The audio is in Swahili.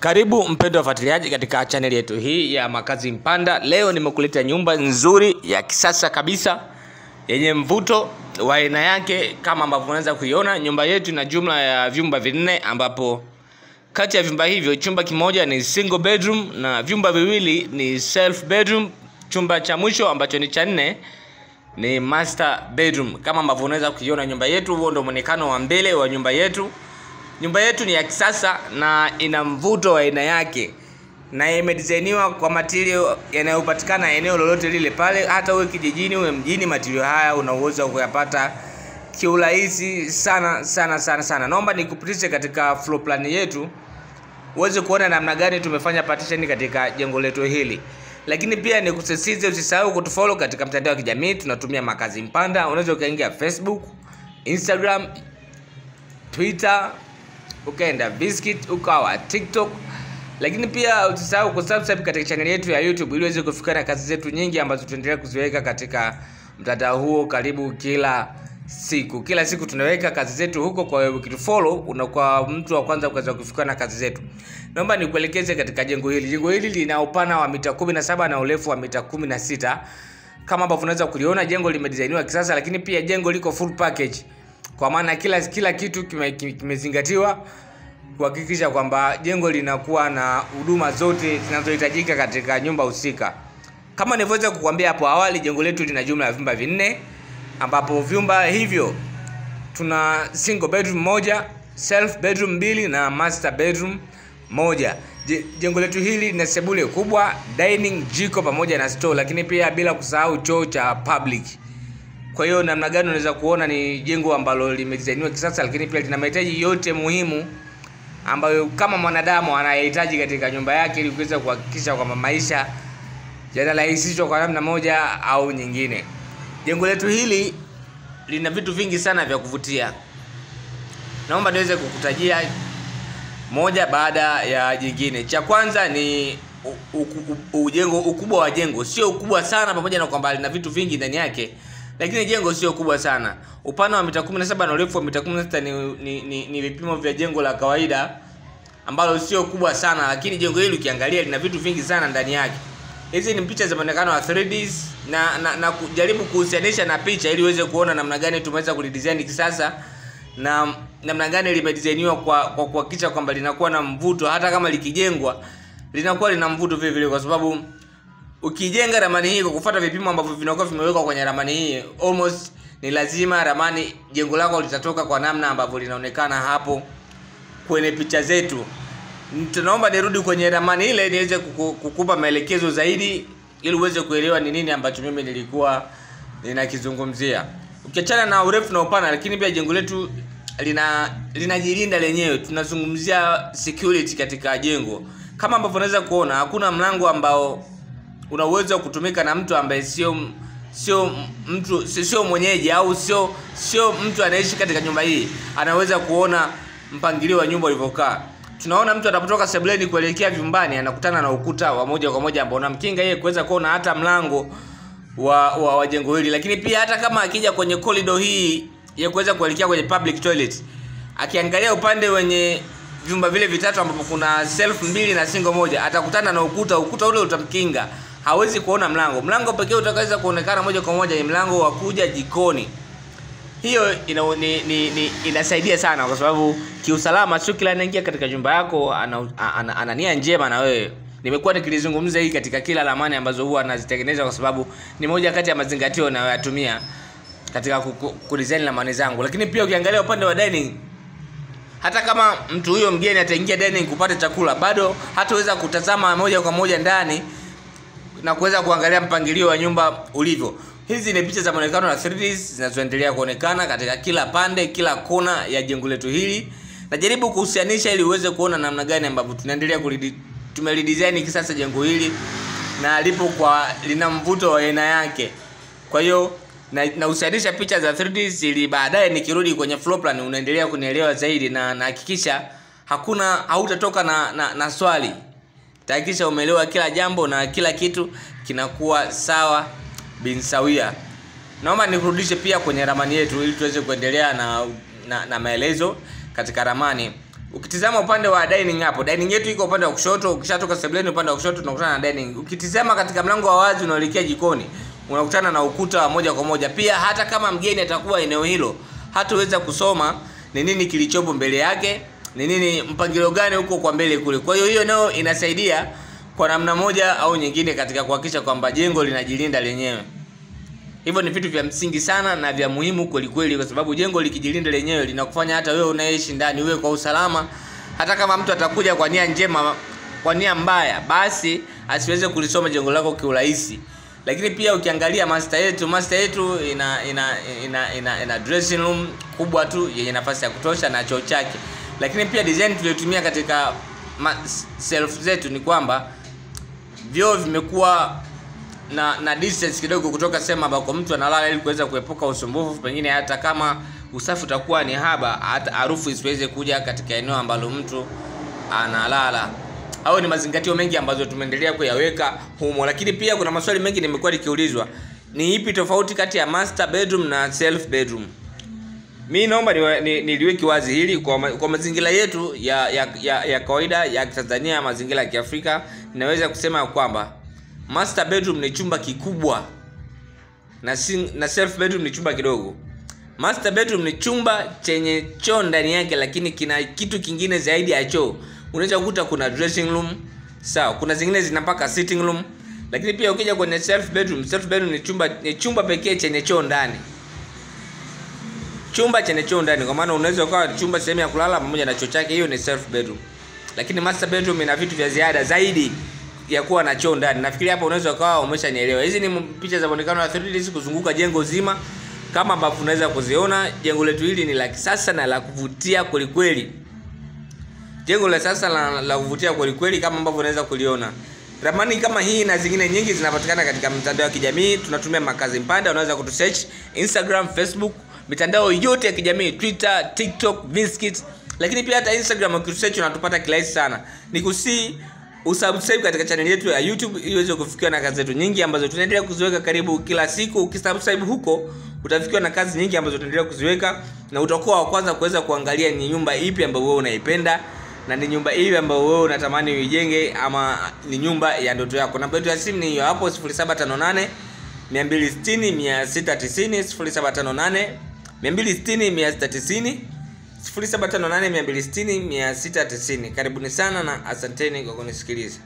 Karibu mpendo wa wafuatiliaji katika chaneli yetu hii ya Makazi Mpanda. Leo nimekuletea nyumba nzuri ya kisasa kabisa yenye mvuto wa aina yake. Kama ambavyo unaweza kuiona, nyumba yetu ina jumla ya vyumba vinne, ambapo kati ya vyumba hivyo chumba kimoja ni single bedroom na vyumba viwili ni self bedroom. Chumba cha mwisho ambacho ni cha nne ni master bedroom. Kama ambavyo unaweza kuiona nyumba yetu, huo ndio wa mbele wa nyumba yetu. Nyumba yetu ni ya kisasa na ina mvuto wa aina yake na imedizainiwa kwa matirio yanayopatikana eneo lolote lile pale, hata uwe kijijini uwe mjini, matirio haya una wa kuyapata kiurahisi sana sana sana sana. Naomba nikupitishe katika floor plan yetu uweze kuona namna gani tumefanya partition katika jengo letu hili, lakini pia nikusisitize usisahau kutufollow katika mtandao wa kijamii. Tunatumia Makazi Mpanda, unaweza ukaingia Facebook, Instagram, Twitter ukaenda Biscuit ukawa TikTok, lakini pia usisahau kusubscribe katika channel yetu ya YouTube ili uweze kufikia na kazi zetu nyingi ambazo tunaendelea kuziweka katika mtandao huo karibu kila siku. Kila siku tunaweka kazi zetu huko, kwa hiyo ukitufollow unakuwa mtu wa kwanza kuweza kufikia na kazi zetu. Naomba nikuelekeze katika jengo hili. Jengo hili lina upana wa mita 17 na urefu wa mita 16. Kama ambavyo unaweza kuliona, jengo limedizainiwa kisasa, lakini pia jengo liko full package kwa maana kila kila kitu kimezingatiwa kime kuhakikisha kwamba jengo linakuwa na huduma zote zinazohitajika katika nyumba husika. Kama nilivyoweza kukuambia hapo awali, jengo letu lina jumla ya vyumba vinne, ambapo vyumba hivyo tuna single bedroom moja, self bedroom mbili na master bedroom moja. Jengo letu hili lina sebule kubwa, dining, jiko pamoja na store, lakini pia bila kusahau choo cha public. Kwa hiyo namna gani unaweza kuona ni jengo ambalo limedizainiwa kisasa, lakini pia lina mahitaji yote muhimu ambayo kama mwanadamu anayehitaji katika nyumba yake ili kuweza kuhakikisha kwamba maisha yanarahisishwa kwa namna moja au nyingine. Jengo letu hili lina vitu vingi sana vya kuvutia. Naomba niweze kukutajia moja baada ya jingine. Cha kwanza ni ujengo, ukubwa wa jengo sio ukubwa sana, pamoja na kwamba lina vitu vingi ndani yake lakini jengo sio kubwa sana. Upana wa mita 17 na urefu wa mita 16 ni, ni, ni, ni vipimo vya jengo la kawaida ambalo sio kubwa sana, lakini jengo hili ukiangalia lina vitu vingi sana ndani yake. Hizi ni picha za muonekano wa 3D na, na, na kujaribu kuhusianisha na picha ili uweze kuona namna gani tumeweza kulidesign kisasa na namna gani limedizainiwa kwa kwa kuhakikisha kwamba linakuwa na mvuto, hata kama likijengwa linakuwa lina mvuto vile vile, kwa sababu ukijenga ramani hii kwa kufuata vipimo ambavyo vinakuwa vimewekwa kwenye ramani hii, almost ni lazima ramani jengo lako litatoka kwa namna ambavyo linaonekana hapo kwenye picha zetu. Tunaomba nirudi kwenye ramani ile niweze kukupa maelekezo zaidi ili uweze kuelewa ni nini ambacho mimi nilikuwa ninakizungumzia. Ukiachana na urefu na upana, lakini pia jengo letu lina linajilinda lenyewe. Tunazungumzia security katika jengo. Kama ambavyo unaweza kuona, hakuna mlango ambao una uwezo wa kutumika na mtu ambaye sio sio mtu sio mwenyeji au sio sio mtu anaishi katika nyumba hii, anaweza kuona mpangilio wa nyumba ulivyokaa. Tunaona mtu anapotoka sebuleni kuelekea vyumbani anakutana na ukuta wa moja kwa moja ambao unamkinga yeye kuweza kuona hata mlango wa, wa, wa jengo hili, lakini pia hata kama akija kwenye corridor hii ya kuweza kuelekea kwenye public toilet, akiangalia upande wenye vyumba vile vitatu ambapo kuna self mbili na single moja, atakutana na ukuta. Ukuta ule utamkinga hawezi kuona mlango. Mlango pekee utakaweza kuonekana moja kwa moja ni mlango wa kuja jikoni. Hiyo ina, ni, ni, ni, inasaidia sana kwa sababu kiusalama, sio kila anaingia katika nyumba yako ana, ana, ana nia njema na wewe. Nimekuwa nikilizungumza hii katika kila ramani ambazo huwa nazitengeneza kwa sababu ni moja kati ya mazingatio nayoyatumia katika kudesign ramani zangu. Lakini pia ukiangalia upande wa dining hata kama mtu huyo mgeni ataingia dining kupata chakula, bado hataweza kutazama moja kwa moja ndani na kuweza kuangalia mpangilio wa nyumba ulivyo. Hizi ni picha za muonekano na 3D zinazoendelea kuonekana katika kila pande, kila kona ya jengo letu hili. Najaribu kuhusianisha ili uweze kuona namna gani ambavyo tunaendelea kulidi tumelidesign kisasa jengo hili na lipo kwa lina mvuto wa aina yake. Kwa hiyo na nahusianisha picha za 3D ili baadaye nikirudi kwenye floor plan unaendelea kunielewa zaidi, na nahakikisha hakuna hautatoka na, na, na swali tahakikisha umeelewa kila jambo na kila kitu kinakuwa sawa bin sawia. Naomba nikurudishe pia kwenye ramani yetu ili tuweze kuendelea na, na, na maelezo katika ramani. ukitizama upande wa dining hapo dining yetu iko upande wa kushoto ukishatoka sebuleni upande wa kushoto tunakutana na dining ukitizama katika mlango wa wazi unaelekea jikoni unakutana na ukuta wa moja kwa moja pia hata kama mgeni atakuwa eneo hilo hataweza kusoma ni nini kilichopo mbele yake ni nini mpangilio gani huko kwa mbele kule? Kwa hiyo hiyo nayo inasaidia kwa namna moja au nyingine katika kuhakikisha kwamba jengo linajilinda lenyewe. Hivyo ni vitu vya msingi sana na vya muhimu kweli kweli kwa sababu jengo likijilinda lenyewe linakufanya hata wewe unaishi ndani uwe kwa usalama. Hata kama mtu atakuja kwa nia njema kwa nia mbaya basi asiweze kulisoma jengo lako kiurahisi. Lakini pia ukiangalia master yetu master yetu ina ina ina, ina, ina dressing room kubwa tu yenye nafasi ya kutosha na choo chake lakini pia design tuliyotumia katika self zetu ni kwamba vyoo vimekuwa na na distance kidogo kutoka sehemu ambako mtu analala ili kuweza kuepuka usumbufu pengine hata kama usafi utakuwa ni haba hata harufu isiweze kuja katika eneo ambalo mtu analala. Au ni mazingatio mengi ambazo tumeendelea kuyaweka humo. Lakini pia kuna maswali mengi nimekuwa nikiulizwa ni ipi tofauti kati ya master bedroom na self bedroom mi naomba niwe- ni- niliweki wazi hili kwa, ma, kwa mazingira yetu ya, ya, ya, ya kawaida ya Tanzania mazingira ya Kiafrika ninaweza kusema kwamba master bedroom ni chumba kikubwa na, sing, na self bedroom ni chumba kidogo. Master bedroom ni chumba chenye choo ndani yake lakini kina kitu kingine zaidi ya choo. Unaweza kukuta kuna dressing room sawa kuna zingine zina mpaka sitting room lakini pia ukija kwenye self bedroom self bedroom ni chumba ni chumba pekee chenye choo ndani chumba chenye choo ndani kwa maana unaweza ukawa chumba sehemu ya kulala pamoja na choo chake hiyo ni self bedroom. Lakini master bedroom ina vitu vya ziada zaidi ya kuwa na choo ndani. Nafikiri hapa unaweza ukawa umeshanielewa. Hizi ni picha za muonekano wa 3D kuzunguka jengo zima kama ambavyo unaweza kuziona. Jengo letu hili ni la kisasa na la kuvutia kwelikweli jengo la sasa la, la kuvutia kwelikweli kama ambavyo unaweza kuliona. Ramani kama hii na zingine nyingi zinapatikana katika mitandao ya kijamii. Tunatumia makazi mpanda unaweza kutusearch instagram facebook mitandao yote ya kijamii twitter tiktok Viskit. lakini pia hata instagram ukisearch unatupata kirahisi sana. Nikusi usubscribe katika channel yetu ya youtube ili uweze kufikiwa na kazi zetu nyingi ambazo tunaendelea kuziweka karibu kila siku. Ukisubscribe huko utafikiwa na kazi nyingi ambazo tunaendelea kuziweka na utakuwa wa kwanza kuweza kuangalia ni nyumba ipi ambayo wewe unaipenda na ni nyumba ipi ambayo wewe unatamani uijenge ama ni nyumba ya ndoto yako. Namba yetu ya simu ni hiyo hapo 0758 260 690 0758 260 690 0758 260 690 karibuni sana na asanteni kwa kunisikiliza